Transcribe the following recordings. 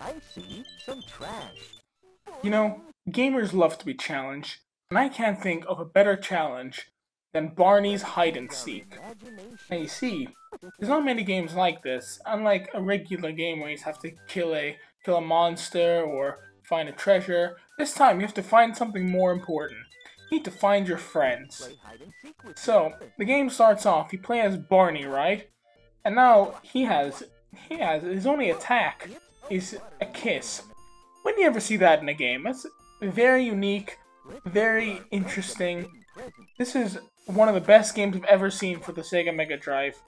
I see some trash. You know, gamers love to be challenged, and I can't think of a better challenge than Barney's hide and seek. Now you see, there's not many games like this, unlike a regular game where you have to kill a kill a monster or find a treasure. This time you have to find something more important. You need to find your friends. So, the game starts off, you play as Barney, right? And now he has he has his only attack is a kiss. When do you ever see that in a game? That's very unique, very interesting. This is one of the best games I've ever seen for the Sega Mega Drive,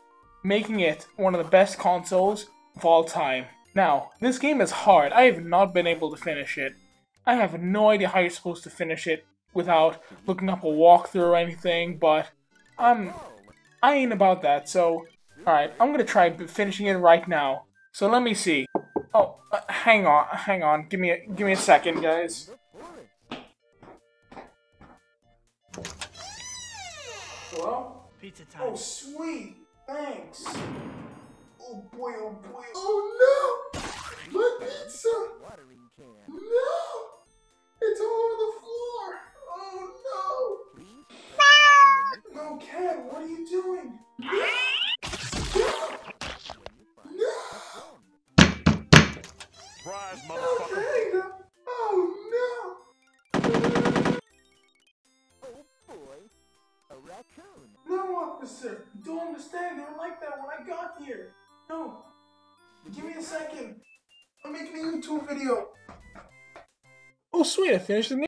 making it one of the best consoles of all time. Now, this game is hard. I have not been able to finish it. I have no idea how you're supposed to finish it without looking up a walkthrough or anything, but I'm I ain't about that. So, all right, I'm gonna try finishing it right now. So let me see. Oh, uh, hang on, hang on. Give me a give me a second, guys. Hello? Pizza time. Oh, sweet. Thanks. Oh boy, oh boy. Oh no! My pizza! Watering can. No! It's all over the floor! Oh no! No, Ken, what are you doing? Surprise, motherfucker. Okay, oh Oh boy. A raccoon. no! No, officer! You don't understand. They were like that when I got here. No. Give me a second. I'm making a YouTube video. Oh, sweet. I finished the